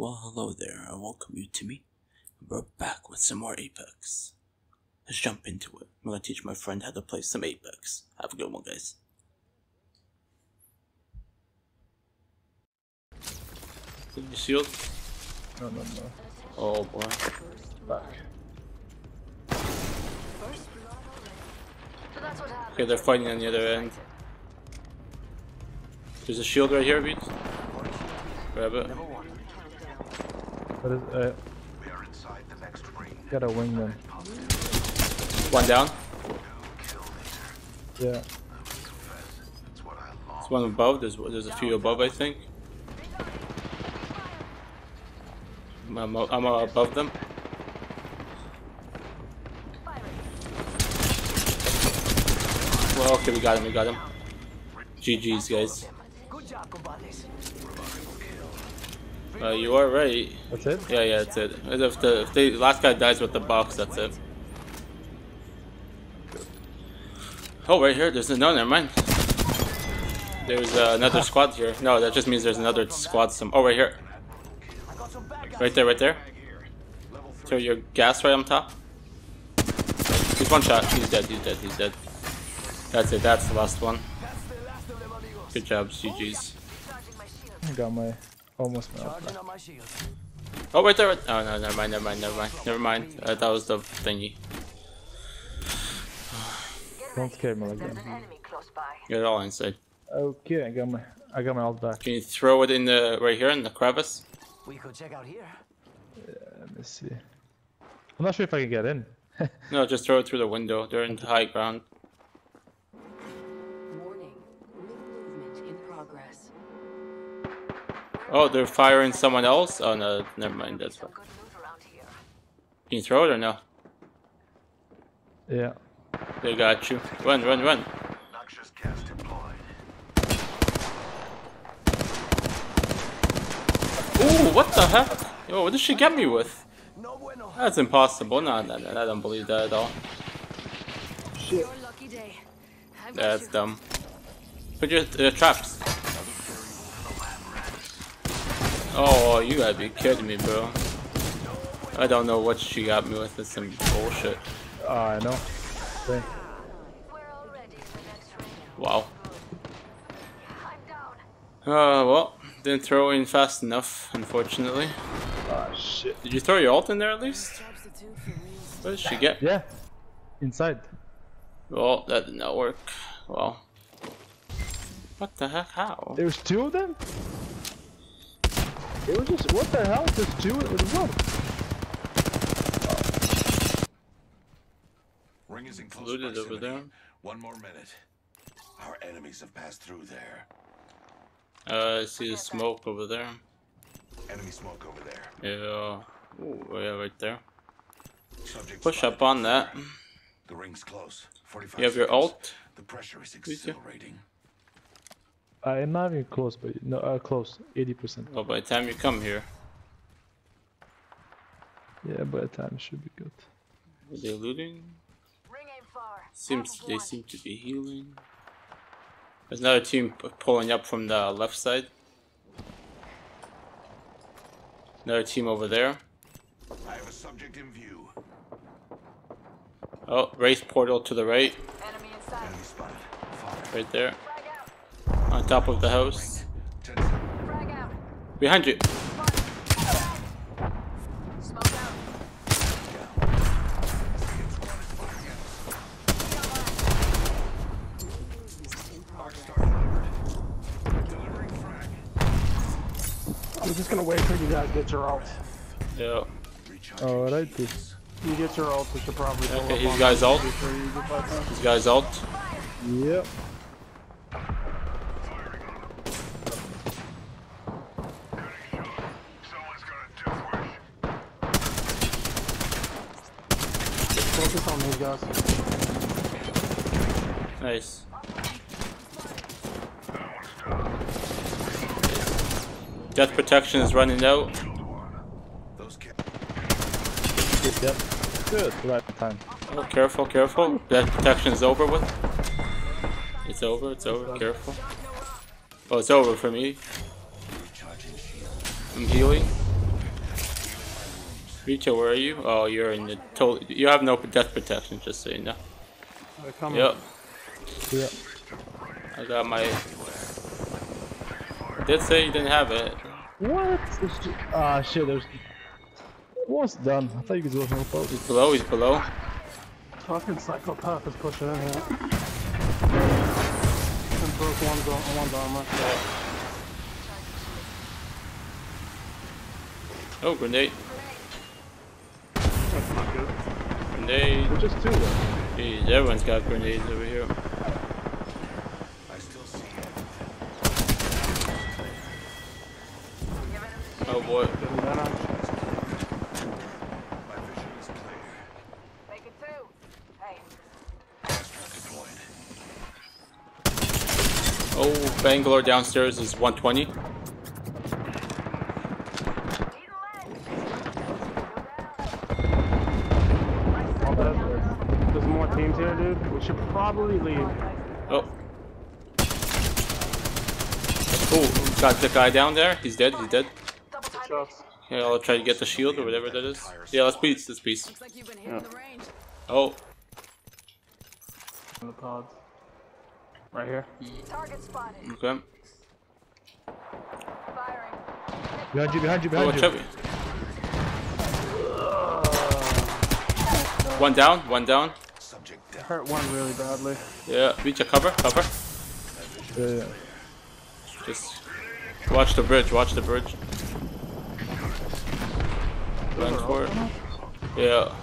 Well, hello there, and welcome you to me. We're back with some more Apex. Let's jump into it. I'm gonna teach my friend how to play some Apex. Have a good one, guys. Did you shield? No, no, no. Oh boy. Back. Okay, they're fighting on the other end. There's a shield right here, Beats. Grab it. What is, uh, gotta wing them. One down. Yeah. There's one above. There's there's a few above, I think. I'm, I'm above them. Well, okay, we got him. We got him. GG's, guys. Good job, compadres. Uh, you are right. That's it? Yeah, yeah, that's it. If the if the last guy dies with the box, that's it. Oh, right here. There's no. Never mind. There's uh, another squad here. No, that just means there's another squad. Some. Oh, right here. I got some bad guys. Right there. Right there. So your gas right on top. He's one shot. He's dead. He's dead. He's dead. That's it. That's the last one. That's the last of them, amigos. Good job, GG's. Recharging. I got my almost my Charging back. on my shield. Oh, right there. Right. Oh no, never mind. Never mind. Never mind. Never mind. Uh, that was the thingy. Don't scare me like There's that. an enemy close by. Get it all inside. Okay, I got my I got my ult back. Can you throw it in the right here in the crevice? We could check out here. Yeah, Let me see. I'm not sure if I can get in. No, just throw it through the window. They're in the high ground. Oh, they're firing someone else? Oh no, never mind. That's fine. good loot around here. Can you throw it or no? Yeah. They got you. Run, run, run. Noxious gas deployed. Ooh, what the heck? Yo, what did she get me with? That's impossible. No, no, no, I don't believe that at all. Your lucky day. I've got That's dumb. Put your uh, traps. Oh, you gotta be kidding me, bro. I don't know what she got me with. It's some bullshit. Oh, I know. Thank- We're already in the next ring. Wow. I'm. Uh, well, didn't throw in fast enough, unfortunately. Ah, shit. Did you throw your ult in there at least? Substitute for real. What did she get? Yeah. Inside. Well, that did not work. Well. What the heck? How? There's two of them? It was just what the hell? There's two as well. Ring is in close Looted over there. One more minute. Our enemies have passed through there. Uh, I see the smoke over there. Enemy smoke over there. Yeah. Ooh, yeah, right there. Subject Push up on that. The ring's close. 45 You have your seconds. ult? The pressure is you. Accelerating. I'm not even close, but no, uh, close. 80%. Well, by the time you come here, Yeah, by the time it should be good. are they looting? Ring. Seems they seem to be healing. There's another team pulling up from the left side. Another team over there. I have a subject in view. Oh, Wraith portal to the right, Enemy inside. Enemy spotted. Right there, Frag out. on top of the house. Ten seconds. Frag out. Behind you. Smoke out. Delivering frag. I'm just gonna wait for you guys to get your ult. Yeah. Oh, Recharging Alright, shields. You get your ult, we should probably Okay, up these guys that ult. before you get back up. These guys ult. Yep. Guys. Nice. Death protection is running out. Those Yep. Good. Right time. Oh, careful, careful. Death protection is over with. It's over, it's over, careful. Oh, it's over for me. I'm healing. Rita, where are you? Oh, you're in the total. You have no death protection, just so you know. They're coming. Yep, Yeah. I got my. Did say you didn't have it. What? It's ju- Ah, shit, there's. What's done? I thought you could go help out. He's below. He's below. Fucking psychopath is pushing in here. And broke one's, ar- one's armor. Oh, grenade! Grenade! There's just two though. Jeez, everyone's got grenades over here. I still see it. Oh boy. Getting that on. My vision is clear. Make it two. Hey, Astra deployed. Oh, Bangalore downstairs is 120. There's more teams here, dude. We should probably leave. Oh. Oh, got the guy down there. He's dead. He's dead. Yeah, I'll try to get the shield or whatever that is. Yeah, let's beat this piece. looks like you've been hitting the range. Oh, In the pods. Right here. Target spotted. okay. Firing. Behind you, behind you, Oh, behind watch you. out. One down, one down. Subject down. Hurt one really badly. Yeah, reach a cover, cover. Yeah, yeah. Just watch the bridge, watch the bridge. Run for it. Yeah.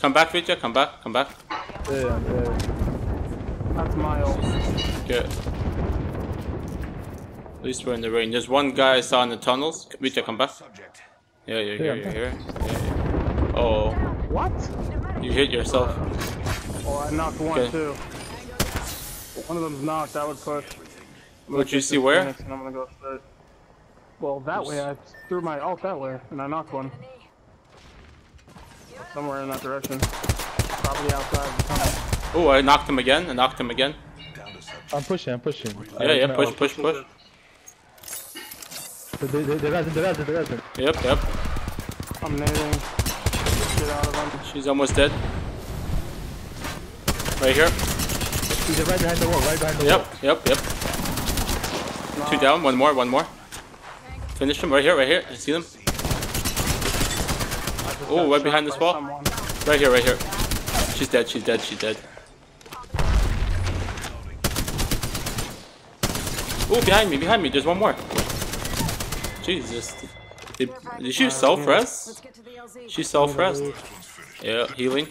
Come back, Vijay, come back, come back. Yeah, yeah, yeah. That's my ult. Okay. At least we're in the rain. There's one guy I saw in the tunnels. Vijay, come back. Yeah, you're Yeah, here, you're here. Yeah, yeah. Oh, What? you hit yourself. Oh, I knocked one Okay. too. One of them's knocked. I would push. I'm Would you see where? And I'm gonna go straight. Well, that way. I threw my ult that way, and I knocked one. Somewhere in that direction. Probably outside the tunnel. Oh, I knocked him again. I knocked him again. Down to subject. I'm pushing, I'm pushing. Yeah, yeah, push, push, push. They, they, they're resin, they're resin, they're resin. Yep, yep. I'm nading. Get out of them. She's almost dead. Right here. He's right behind the wall, right behind the wall. Yep, yep, yep. Two down. One more, one more. Finish him right here, right here. I see them. Oh, right behind this wall. Someone. Right here, right here. She's dead, she's dead, she's dead. Oh, behind me, behind me. There's one more. Jesus. Did, did she self-rest? Let's get to the LZ. She self-rest. Yeah, healing.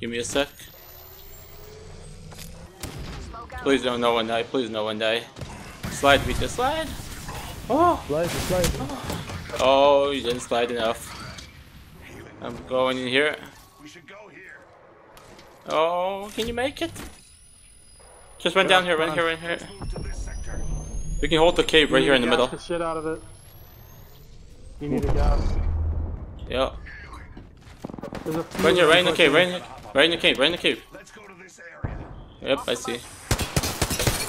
Give me a sec. Please don't no one die. Please no one die. Slide, Vita, slide. Oh, Slide, slide. oh, you didn't slide enough. I'm going in here. We should go here. Oh, can you make it? Just run down here, run here, run here. Move to this sector. We can hold the cave right here in the middle. The shit out of it. You need a gas. Yeah. There's a few Right here, right in the cave, right pushing. in the, right in the cave, right in the cave. Let's go to this area. Yep, I see.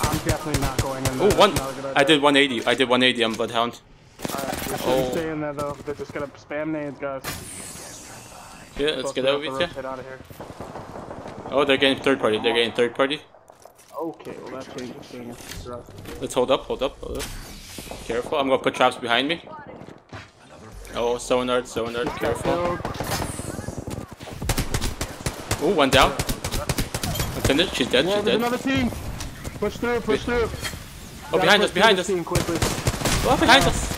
I'm definitely not going in there. Oh, That's one. not a good I did 180. I did 180 on Bloodhound. Alright, we shouldn't Oh. stay in there though. They're just gonna spam nades, guys. Yeah, let's Supposed get out, have to Vita. rotate out of here. Oh, they're getting third party. They're getting third party. Okay, well that changes things. Let's hold up, hold up, hold up. Careful, I'm gonna put traps behind me. Oh, sonar, sonar, careful. Oh, one down. I'm finished. She's dead, Yeah, she's dead. another team. Push through, push through. Oh, behind us, behind us. Team quickly. Oh, behind us.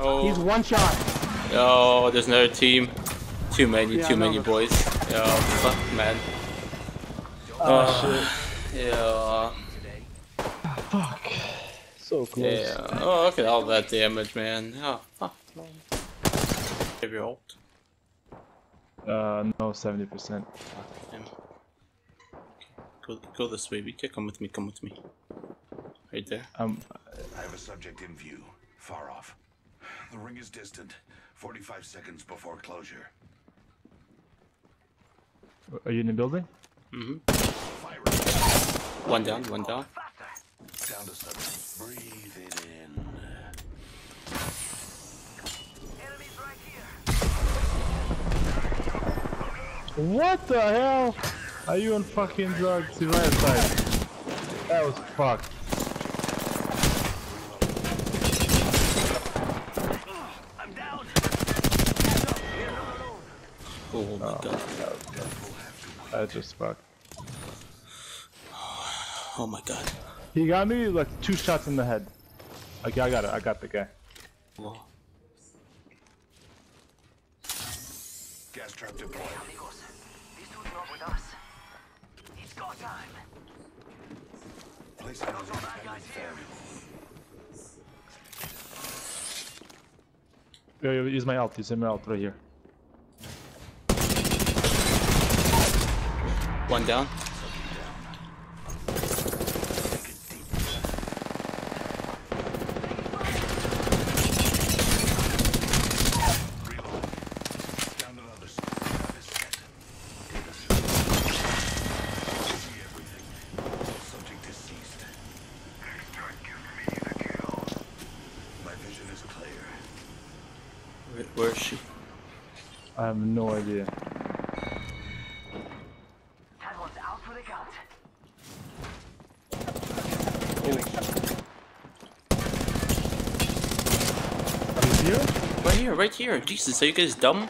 Oh. He's one shot. oh, there's another team. Too many, Yeah, too many boys. Oh, fuck, man. Oh, shit. Yeah, Fuck. So close. yeah. Oh, look at all that damage, man. Oh, fuck, man. Give your ult. Uh, no, 70%. Damn. Go, go this way, Vika. Come with me, come with me. Right there. Um, I have a subject in view. Far off. The ring is distant. 45 seconds before closure. are you in the building? Fire. One down, one down. Down to seven. Breathe it in. Enemies right here. What the hell? Are you on fucking drugs? Right side. That was fucked. Oh my god. god. That just fucked. Oh my god. He got me like two shots in the head. Okay, I got it. I got the guy. Whoa. Gas trap deployed. Amigos, these dudes not with us. It's go time. Placing an No bad guys here. Yo, yo, use my ult. Use my ult right here. One down. Reload. Down another s- another set. See everything. Subject deceased. Next time, give me the kill. My vision is clear. Where, is she? I have no idea. That one's out for the count. He's here? Right here, right here. Jesus, are you guys dumb?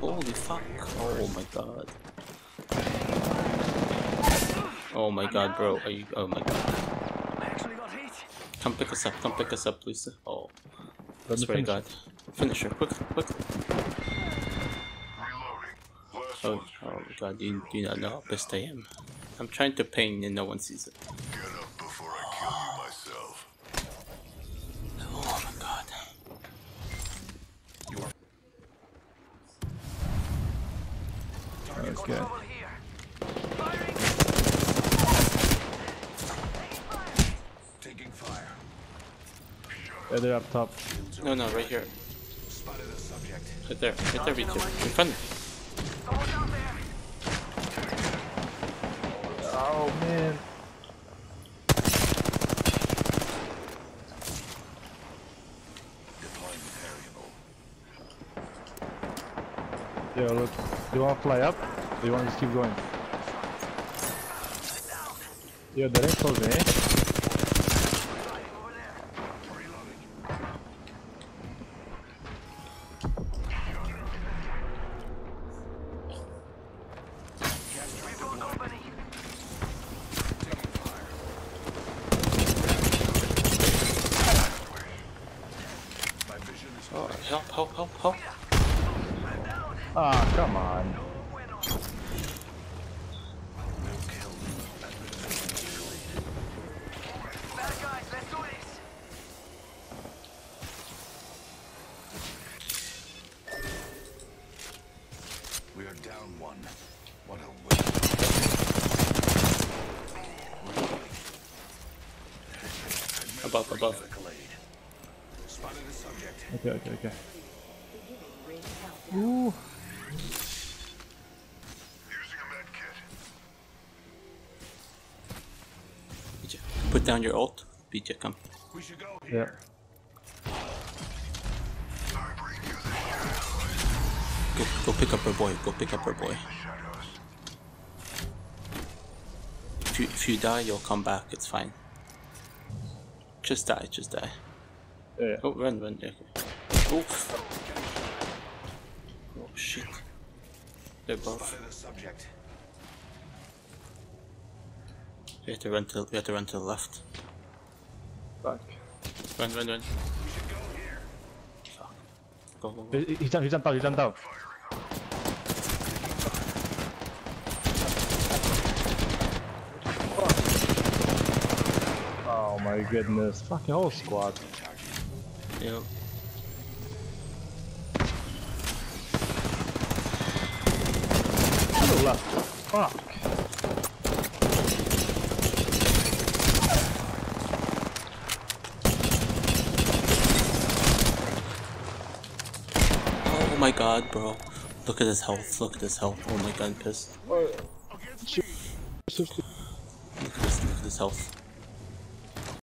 Holy fuck. Oh my god. Oh my god, bro. Are you. Oh my god. I actually got hit. Come pick us up. Come pick us up, Lisa. Oh. Me Swear to god. Finish her. Quick, quick. Reloading. Oh, oh my god. Do you, do you not know how pissed I am? I'm trying to paint and no one sees it. Get up before I kill you myself. Oh my god. Okay. Over here. Firing. Taking fire. Yeah, they're up top. No, no, right here. Spotted a subject. Right there. Right there, Vito. In front of me. Someone down there. Oh man. Deploying variable. Yo, look. Do you want to fly up? Or do you want to just keep going? Yo, that ain't closing, eh? Rebuild company. My vision is Oh, help, help, help, help. Ah, come on. no kill. Bad guys, let's do this. We are down one. What a waste. Above, above. Medical aid. Spotted a subject. Okay, okay, okay. Put down your ult. BJ, come. We should go Yeah. here. I bring you the Go, go pick up her boy. Go pick up her boy. If you, if you die, you'll come back. It's fine. Just die. Just die. Yeah, yeah. Oh, run, run. Okay. Oh. Oh shit. They're both. Spotted a subject. We have to run to. We have to run to the left. Fuck. Run, run, run. We should go. Fuck. Go, go, go. He, he- he jumped, he jumped out, he jumped out. Oh my goodness. Fucking whole squad. Yep. To the left. Fuck. My god, bro. Look at his health. Look at his health. Oh my god, I'm pissed. Look at this. Look at his health.